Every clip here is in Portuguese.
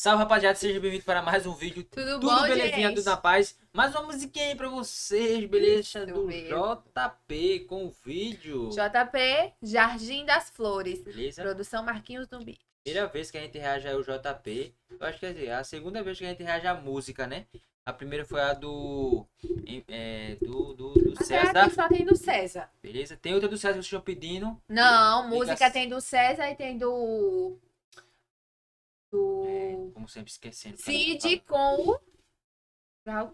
Salve rapaziada, seja bem-vindo para mais um vídeo. Tudo, Tudo bom, belezinha, gente? tudo na paz. Mais uma musiquinha aí pra vocês, beleza? Do mesmo. JP com o vídeo. JP, Jardim das Flores. Beleza? Produção Marquinhos Beat. Primeira vez que a gente reage ao JP. Eu acho que é a segunda vez que a gente reage à música, né? A primeira foi a do. É, do, do, do Até César. só tem do César. Beleza? Tem outra do César que vocês estão pedindo. Não, música assim. tem do César e tem do. Como sempre esquecendo. Cid com o. Não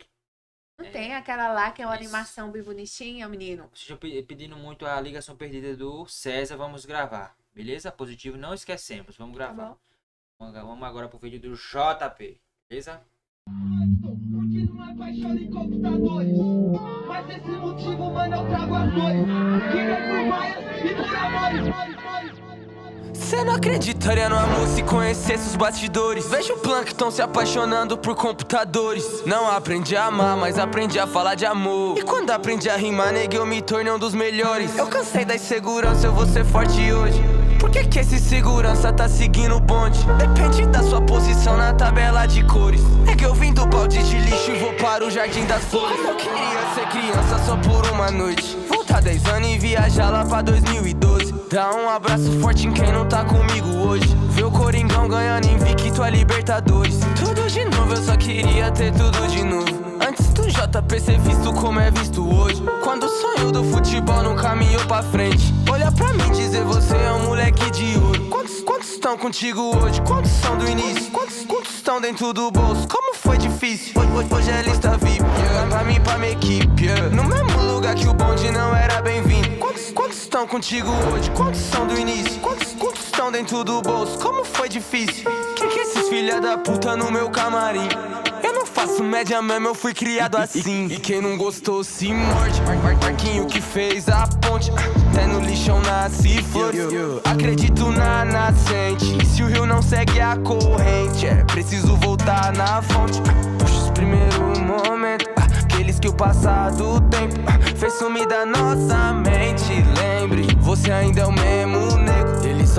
É. tem aquela lá que é uma Isso. animação bem bonitinha, menino. Estão pe- pedindo muito a ligação perdida do César. Vamos gravar. Beleza? Positivo, não esquecemos. Vamos Tá gravar. bom? Vamos vamos agora pro vídeo do JP. Beleza? Porque não é paixão em computadores Mas esse motivo, mano, eu trago as dores Queria por vaias e por amores Cê não acreditaria no amor se conhecesse os bastidores. Vejo o Plankton se apaixonando por computadores. Não aprendi a amar, mas aprendi a falar de amor. E quando aprendi a rimar, negue, eu me tornei um dos melhores. Eu cansei da insegurança, eu vou ser forte hoje. Por que que esse segurança tá seguindo o bonde? Depende da sua posição na tabela de cores É que eu vim do balde de lixo e vou para o jardim das flores. Eu queria ser criança só por uma noite. Voltar 10 anos e viajar lá pra 2012 Dá um abraço forte em quem não tá comigo hoje. Ver o Coringão ganhando invicto a Libertadores. Tudo de novo, eu só queria ter tudo de novo. Antes do JP ser visto como é visto hoje. Quando o sonho do futebol não caminhou pra frente. Olha pra mim dizer você é um moleque de ouro. Quantos, quantos estão contigo hoje? Quantos são do início? Estão dentro do bolso? Como foi difícil? Hoje, hoje, é lista VIP yeah. Pra mim, pra minha equipe yeah. No mesmo lugar que o bonde não era bem-vindo Quantos, quantos estão contigo hoje? Quantos são do início? Quantos, quantos estão dentro do bolso? Como foi difícil? Que é esses filha da puta no meu camarim? Faço média mesmo, eu fui criado assim. E quem não gostou se morde. Mar- Mar- Marquinho que fez a ponte? Até no lixão nasce flores Acredito na nascente. E se o rio não segue a corrente É preciso voltar na fonte. Puxa os primeiros momentos Aqueles que o passado tempo Fez sumir da nossa mente. Lembre, você ainda é o mesmo Eles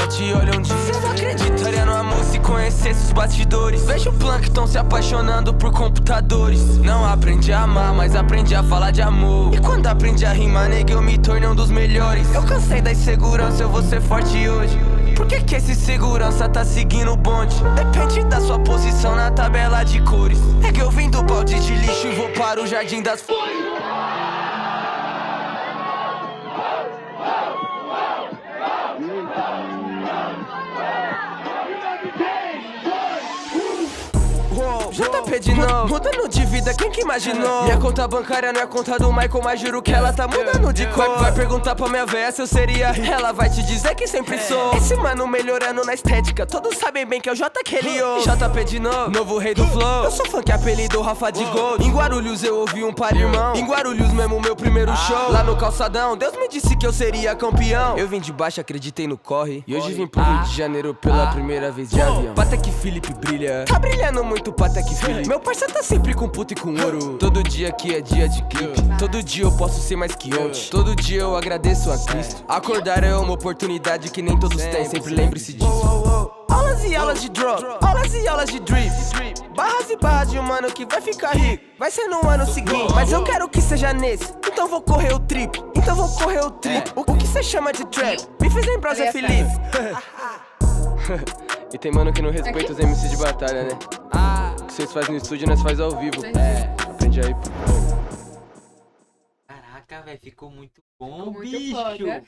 só te olham de não acreditaria no amor se conhecesse os bastidores. Vejo o Plankton se apaixonando por computadores. Não aprendi a amar, mas aprendi a falar de amor. E quando aprendi a rimar, nega, eu me tornei um dos melhores. Eu cansei da insegurança, eu vou ser forte hoje. Por que, que esse segurança tá seguindo o bonde? Depende da sua posição na tabela de cores. É que eu vim do balde de lixo e vou para o jardim das flores JP de novo, mudando de vida, quem que imaginou? Minha conta bancária não é conta do Michael, mas juro que ela tá mudando de cor. Vai, perguntar pra minha véia se eu seria. Ela vai te dizer que sempre sou. Esse mano melhorando na estética, todos sabem bem que é o J. Que ele ouve JP de novo, novo rei do flow. Eu sou fã que apelidou Rafa de Gold. Em Guarulhos eu ouvi um par irmão. Em Guarulhos mesmo meu primeiro show. Lá no calçadão, Deus me disse que eu seria campeão. Eu vim de baixo, acreditei no corre. E hoje vim pro Rio de Janeiro pela primeira vez de avião. Patek Felipe brilha. Tá brilhando muito Patek Meu parceiro tá sempre com puto e com ouro. Todo dia aqui é dia de clipe. Todo dia eu posso ser mais que ontem Todo dia eu agradeço a Cristo. Acordar é uma oportunidade que nem todos têm. Sempre lembre-se disso. Aulas e aulas de drop, aulas e aulas de drip. Barras e barras de um mano que vai ficar rico. Vai ser no ano seguinte, mas eu quero que seja nesse. Então vou correr o trip, então vou correr o trip. O, o que cê chama de trap? Me fez lembrar Zé Felipe E tem mano que não respeita os MC de batalha, né? O que vocês fazem no estúdio, nós faz ao vivo É. Aprende aí, pô Caraca, velho, ficou muito bom, Ficou muito bicho. foda.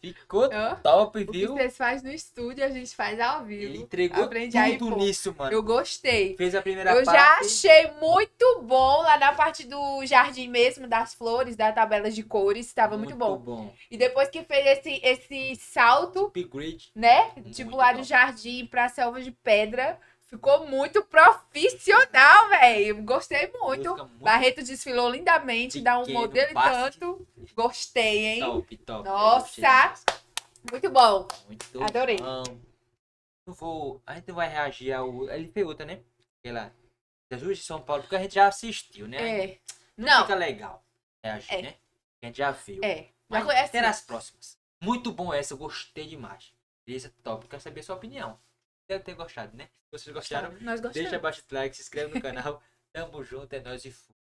Ficou top, O que viu? vocês fazem no estúdio, a gente faz ao vivo. Ele entregou Aprendi aí, tudo pô. nisso, mano. Eu gostei. Fez a primeira Eu já parte. achei muito bom lá na parte do jardim mesmo, das flores, da tabela de cores. Tava muito, bom. bom. E depois que fez esse, esse salto, Upgrade. né? Muito tipo lá do jardim pra selva de pedra. Ficou muito profissional, velho. Gostei muito. Muito Barreto desfilou lindamente, dá um modelo e tanto. Gostei, hein? Top, top. Nossa! Muito bom. Muito Adorei. bom. Eu vou. A gente vai reagir ao. Ele fez outra, né? Aquela. Jesus de São Paulo, porque a gente já assistiu, né? É. Não, Fica legal reagir, É. né? A gente já viu. é. Mas conhece. terá as próximas. Muito bom essa, eu gostei demais. Beleza? Top. Quero saber a sua opinião. Deve ter gostado, né? Se vocês gostaram, Nós gostamos. deixa abaixo o like, se inscreve no canal. Tamo junto, é nóis e fui.